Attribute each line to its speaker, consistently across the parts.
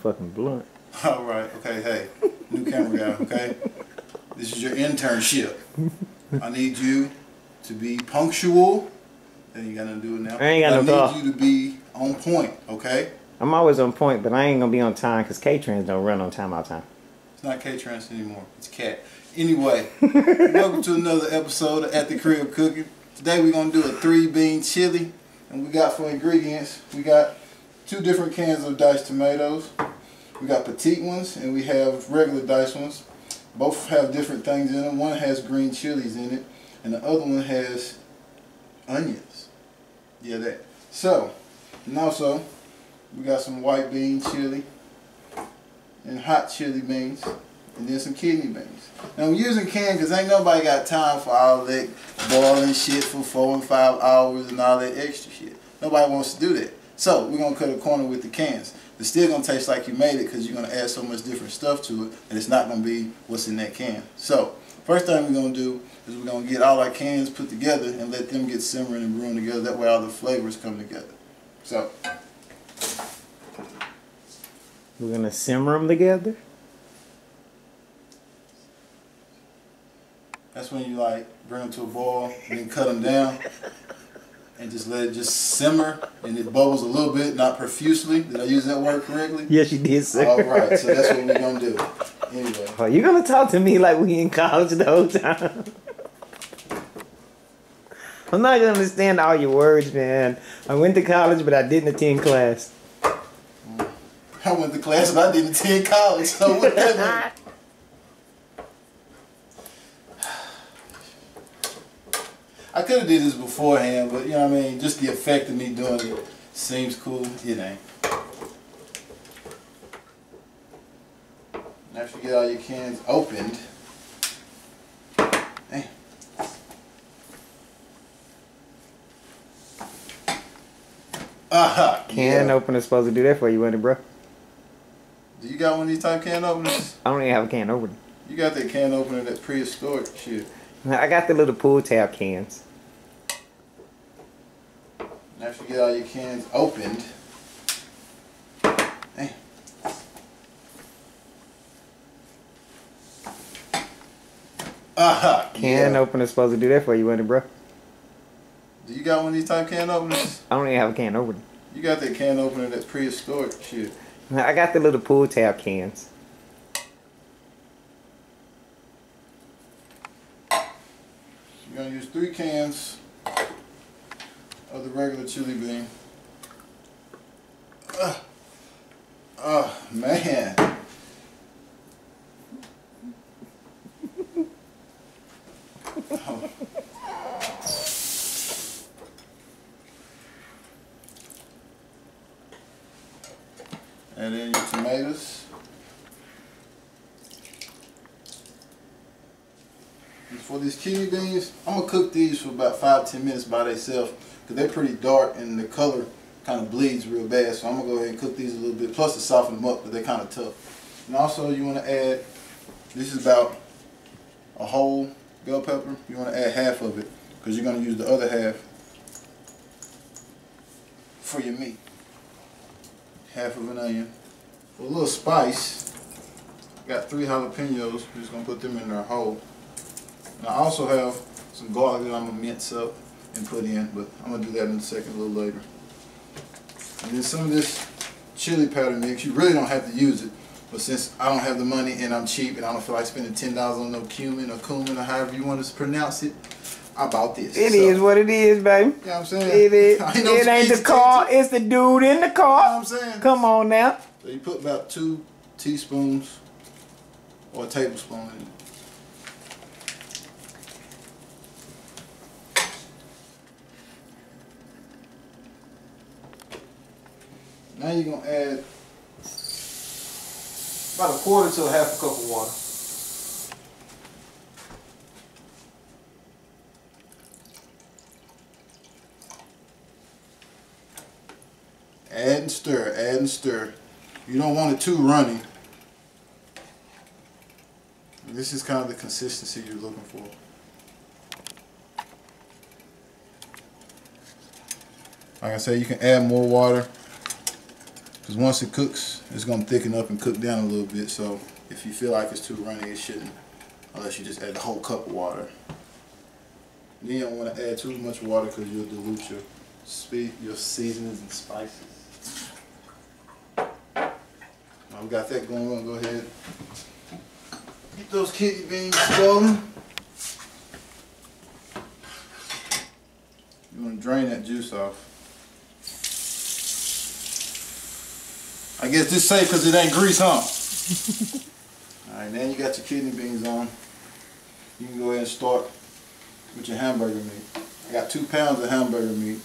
Speaker 1: motherfucking blunt.
Speaker 2: All right. Okay. Hey, new camera guy. Okay. This is your internship. I need you to be punctual. And you gotta do it now.
Speaker 1: I ain't got no
Speaker 2: I
Speaker 1: car.
Speaker 2: need you to be on point. Okay.
Speaker 1: I'm always on point, but I ain't gonna be on time because K-Trans don't run on time all time.
Speaker 2: It's not K-Trans anymore. It's Cat. Anyway, welcome to another episode of At the Crib Cooking. Today we're gonna do a three bean chili, and we got for ingredients we got two different cans of diced tomatoes. We got petite ones and we have regular diced ones. Both have different things in them. One has green chilies in it, and the other one has onions. Yeah, that. So, and also we got some white bean chili and hot chili beans, and then some kidney beans. Now I'm using canned because ain't nobody got time for all that boiling shit for four and five hours and all that extra shit. Nobody wants to do that. So we're gonna cut a corner with the cans. It's still gonna taste like you made it because you're gonna add so much different stuff to it, and it's not gonna be what's in that can. So first thing we're gonna do is we're gonna get all our cans put together and let them get simmering and brewing together. That way all the flavors come together. So
Speaker 1: We're gonna simmer them together.
Speaker 2: That's when you like bring them to a boil and then cut them down and just let it just simmer and it bubbles a little bit, not profusely. Did I use that word correctly?
Speaker 1: Yes, you did, sir.
Speaker 2: All right, so that's what we're gonna do. Anyway,
Speaker 1: Oh, you gonna talk to me like we in college the whole time? I'm not gonna understand all your words, man. I went to college, but I didn't attend class.
Speaker 2: I went to class and I didn't attend college, so what that I could have did this beforehand, but you know what I mean. Just the effect of me doing it seems cool. It ain't. After you get all your cans opened, hey. Uh-huh, Aha!
Speaker 1: Can
Speaker 2: yeah.
Speaker 1: opener supposed to do that for you, wasn't it, bro?
Speaker 2: Do you got one of these type can openers?
Speaker 1: I don't even have a can opener.
Speaker 2: You got that can opener that prehistoric shit.
Speaker 1: I got the little pull tab cans.
Speaker 2: After you get all your cans opened, hey. Uh-huh, Aha!
Speaker 1: Can
Speaker 2: yeah.
Speaker 1: opener supposed to do that for you, wasn't it, bro?
Speaker 2: Do you got one of these type can openers?
Speaker 1: I don't even have a can opener.
Speaker 2: You got that can opener that's prehistoric shit.
Speaker 1: I got the little pull tab cans.
Speaker 2: You're gonna use three cans of the regular chili bean. Oh, man. Oh. And then your tomatoes. And for these kidney beans, I'm gonna cook these for about five ten minutes by themselves because they're pretty dark and the color kind of bleeds real bad. So I'm gonna go ahead and cook these a little bit, plus to soften them up, but they're kind of tough. And also, you want to add. This is about a whole bell pepper. You want to add half of it because you're gonna use the other half for your meat. Half of an onion. A little spice, got three jalapenos. We're just gonna put them in there whole. I also have some garlic that I'm gonna mince up and put in, but I'm gonna do that in a second, a little later. And then some of this chili powder mix, you really don't have to use it, but since I don't have the money and I'm cheap and I don't feel like spending ten dollars on no cumin or cumin or however you want to pronounce it, I bought this.
Speaker 1: It
Speaker 2: So,
Speaker 1: is what it is, baby.
Speaker 2: You know what I'm saying?
Speaker 1: It is.
Speaker 2: Ain't no
Speaker 1: It ain't the car. It's the dude in the
Speaker 2: You know what
Speaker 1: car.
Speaker 2: I'm saying?
Speaker 1: Come on now.
Speaker 2: So you put about two teaspoons or a tablespoon in it. Now you're gonna add about a quarter to a half a cup of water. Add and stir, add and stir. You don't want it too runny. This is kind of the consistency you're looking for. Like I said, you can add more water Because once it cooks, it's going to thicken up and cook down a little bit. So if you feel like it's too runny, it shouldn't. Unless you just add a whole cup of water. Then you don't want to add too much water because you'll dilute your speed, your seasonings and spices. Now we got that going. To go ahead get those kidney beans going. You want to drain that juice off. I guess this safe because it ain't grease, huh? Alright, now you got your kidney beans on. You can go ahead and start with your hamburger meat. I got two pounds of hamburger meat,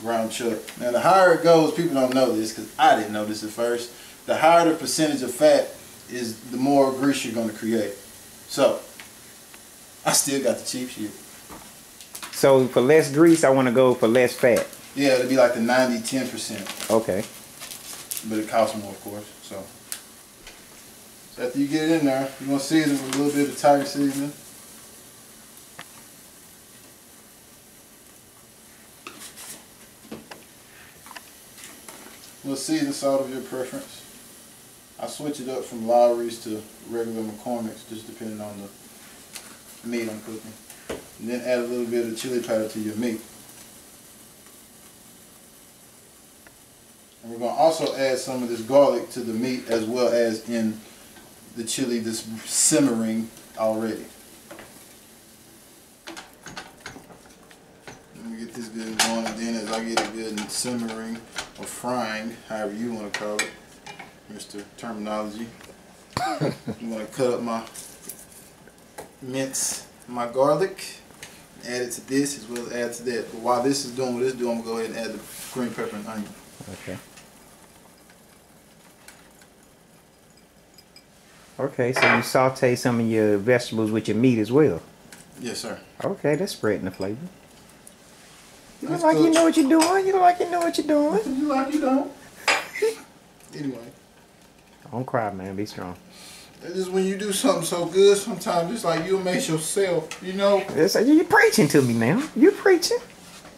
Speaker 2: ground chuck. Now the higher it goes, people don't know this because I didn't know this at first. The higher the percentage of fat is the more grease you're going to create. So, I still got the cheap shit.
Speaker 1: So for less grease, I want to go for less fat.
Speaker 2: Yeah, it'd be like the 90 10%.
Speaker 1: Okay.
Speaker 2: But it costs more, of course. So, so after you get it in there, you want to season with a little bit of tiger seasoning. A little seasoned salt of your preference. I switch it up from Lawry's to regular McCormick's, just depending on the meat I'm cooking. And then add a little bit of chili powder to your meat. We're going to also add some of this garlic to the meat as well as in the chili that's simmering already. Let me get this good going and then as I get it good and simmering or frying, however you want to call it, Mr. Terminology. I'm going to cut up my mince, my garlic, add it to this as well as add to that. But while this is doing what it's doing, I'm going to go ahead and add the green pepper and onion.
Speaker 1: Okay. Okay, so you saute some of your vegetables with your meat as well.
Speaker 2: Yes, sir.
Speaker 1: Okay, that's spreading the flavor. You look
Speaker 2: That's
Speaker 1: like you know what you're doing. You look like you know what you're doing.
Speaker 2: You like you don't. anyway,
Speaker 1: Don't cry, man. Be strong.
Speaker 2: it's just when you do something so good, sometimes it's like you make yourself, you know.
Speaker 1: It's, you preaching to me now. You preaching.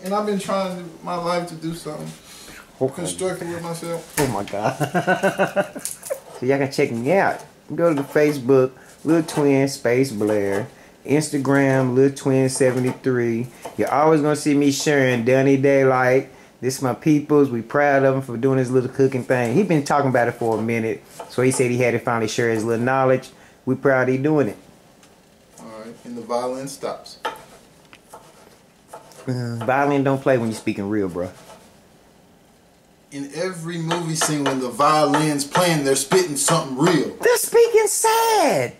Speaker 2: And I've been trying to, my life to do something constructive with myself.
Speaker 1: Oh my God. so y'all can check me out. Go to the Facebook, Little Twin Space Blair. Instagram, Little Twin 73. You're always gonna see me sharing Dunny Daylight. This my peoples. We proud of him for doing his little cooking thing. He been talking about it for a minute, so he said he had to finally share his little knowledge. We proud he doing it.
Speaker 2: Alright, and the violin stops.
Speaker 1: Uh, violin don't play when you speaking real, bro.
Speaker 2: In every movie scene when the violin's playing, they're spitting something real.
Speaker 1: They're sad.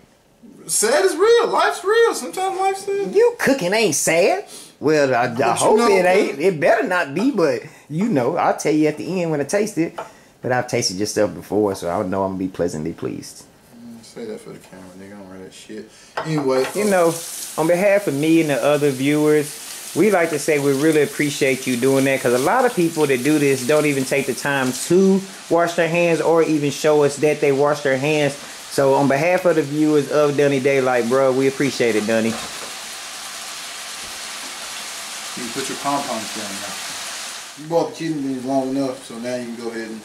Speaker 2: Sad is real. Life's real. Sometimes life's sad.
Speaker 1: You cooking ain't sad. Well, I, I hope
Speaker 2: know-
Speaker 1: it ain't. It better not be, but you know, I'll tell you at the end when I taste it. But I've tasted your stuff before, so I know I'm gonna be pleasantly pleased.
Speaker 2: Mm, say that for the camera, nigga. I don't wear that shit. Anyway,
Speaker 1: You know, on behalf of me and the other viewers, we like to say we really appreciate you doing that because a lot of people that do this don't even take the time to wash their hands or even show us that they wash their hands. So on behalf of the viewers of Dunny Daylight, bro, we appreciate it, Dunny.
Speaker 2: you can put your pom poms down now. You bought the kidney beans long enough, so now you can go ahead and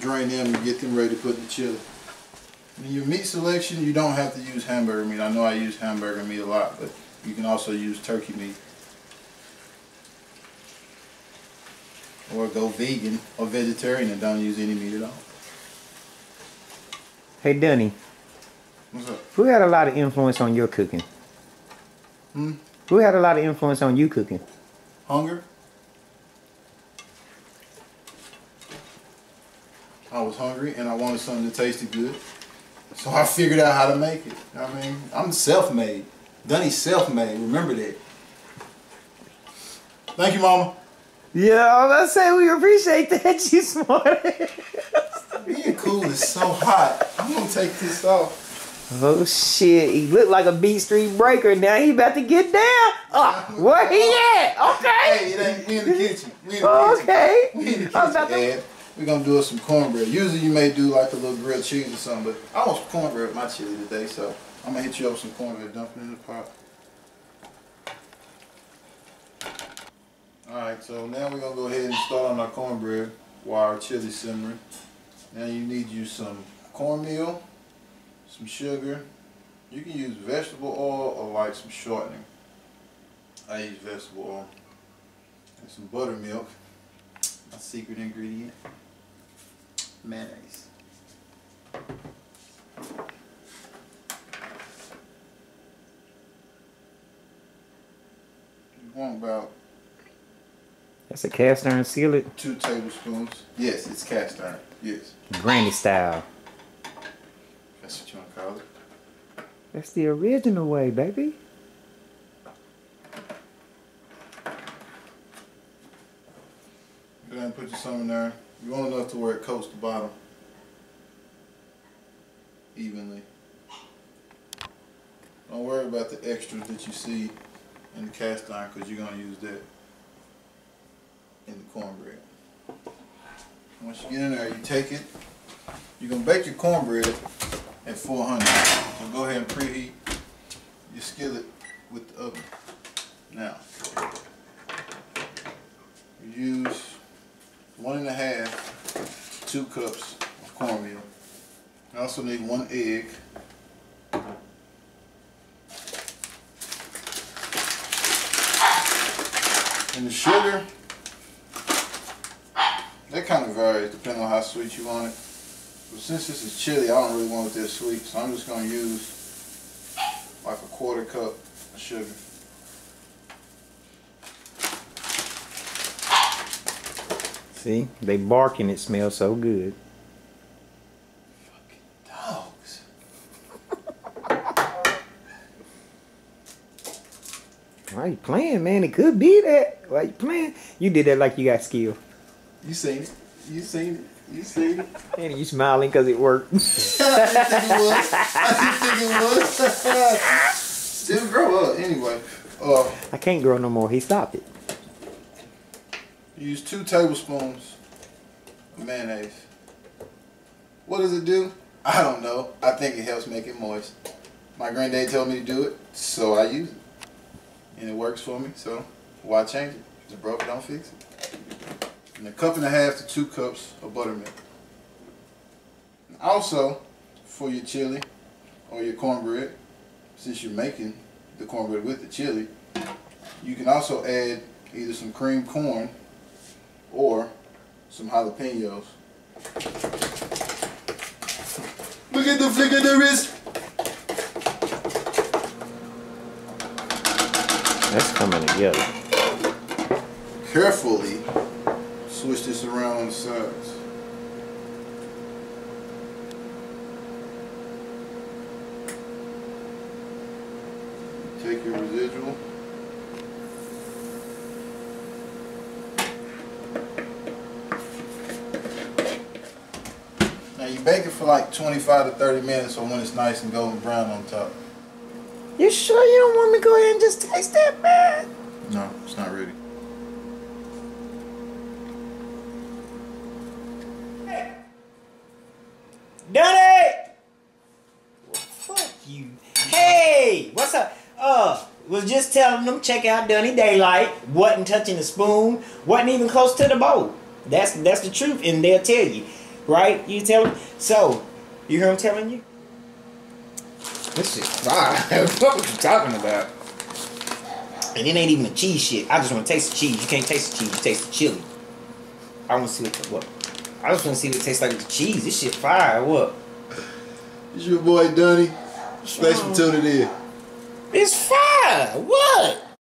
Speaker 2: drain them and get them ready to put in the chili. In your meat selection, you don't have to use hamburger meat. I know I use hamburger meat a lot, but you can also use turkey meat. Or go vegan or vegetarian and don't use any meat at all.
Speaker 1: Hey, Dunny,
Speaker 2: What's up?
Speaker 1: who had a lot of influence on your cooking?
Speaker 2: Hmm?
Speaker 1: Who had a lot of influence on you cooking?
Speaker 2: Hunger? I was hungry and I wanted something that tasted good. So I figured out how to make it. I mean, I'm self-made. Dunny's self-made. Remember that. Thank you, Mama.
Speaker 1: Yeah, I was about to say we appreciate that. You smart.
Speaker 2: Being cool is so hot. I'm gonna take this off.
Speaker 1: oh shit, he looked like a Beat Street breaker. Now he about to get down. Oh, where he at? Okay.
Speaker 2: Hey, it ain't we in the kitchen. We in the kitchen.
Speaker 1: Okay.
Speaker 2: We in the
Speaker 1: I was about
Speaker 2: kitchen.
Speaker 1: to-
Speaker 2: We're gonna do us some cornbread. Usually you may do like a little grilled cheese or something, but I want some cornbread with my chili today, so I'm gonna hit you up with some cornbread, dump it in the pot. Alright, so now we're gonna go ahead and start on our cornbread. while our chili simmering. Now you need you some cornmeal, some sugar. You can use vegetable oil or like some shortening. I use vegetable oil. And some buttermilk. My secret ingredient. Mayonnaise. You want about
Speaker 1: That's a cast iron skillet,
Speaker 2: two tablespoons. Yes, it's cast iron. Yes,
Speaker 1: granny style.
Speaker 2: that's what you want to call it.
Speaker 1: That's the original way, baby.
Speaker 2: Go ahead and put your some in there. You want enough to where it coats the bottom evenly. Don't worry about the extras that you see in the cast iron because you're going to use that in the cornbread. Once you get in there, you take it. You're going to bake your cornbread at 400. So go ahead and preheat your skillet with the oven. Now, you use one and a half, two cups of cornmeal. You also need one egg. And the sugar, varies depending on how sweet you want it. But since this is chili, I don't really want it that sweet, so I'm just gonna use like a quarter cup of sugar.
Speaker 1: See, they bark and it smells so good.
Speaker 2: Fucking dogs.
Speaker 1: Why you playing, man? It could be that. Why you playing? You did that like you got skill.
Speaker 2: You seen it. You seen it. You seen it.
Speaker 1: And you smiling because it worked.
Speaker 2: I didn't think it was. I didn't think it was. Still grow up anyway. Uh,
Speaker 1: I can't grow no more. He stopped it.
Speaker 2: use two tablespoons of mayonnaise. What does it do? I don't know. I think it helps make it moist. My granddad told me to do it, so I use it. And it works for me, so why change it? If it's broke, don't fix it. And a cup and a half to two cups of buttermilk. Also, for your chili or your cornbread, since you're making the cornbread with the chili, you can also add either some cream corn or some jalapenos. Look at the flick of the wrist.
Speaker 1: That's coming together.
Speaker 2: Carefully switch this around on the sides. Take your residual. Now you bake it for like 25 to 30 minutes or when it's nice and golden brown on top.
Speaker 1: You sure you don't want me to go ahead and just taste that, man?
Speaker 2: No, it's not ready.
Speaker 1: Dunny! Well, fuck you. Hey, what's up? Uh, was just telling them check out Dunny Daylight. Wasn't touching the spoon. Wasn't even close to the bowl. That's that's the truth, and they'll tell you, right? You tell them. So, you hear them telling you? This is fire. what you talking about? And it ain't even a cheese shit. I just want to taste the cheese. You can't taste the cheese. You taste the chili. I want to see what the what. I just want to see what it tastes like with the cheese. This shit fire. What?
Speaker 2: It's your boy Dunny. Thanks for tuning in.
Speaker 1: It's fine. What?